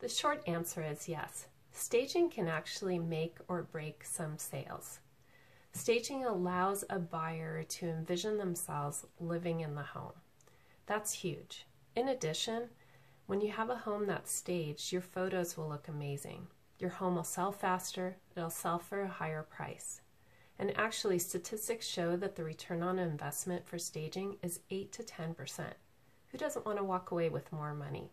The short answer is yes. Staging can actually make or break some sales. Staging allows a buyer to envision themselves living in the home. That's huge. In addition, when you have a home that's staged, your photos will look amazing. Your home will sell faster, it'll sell for a higher price. And actually, statistics show that the return on investment for staging is 8 to 10%. Who doesn't want to walk away with more money?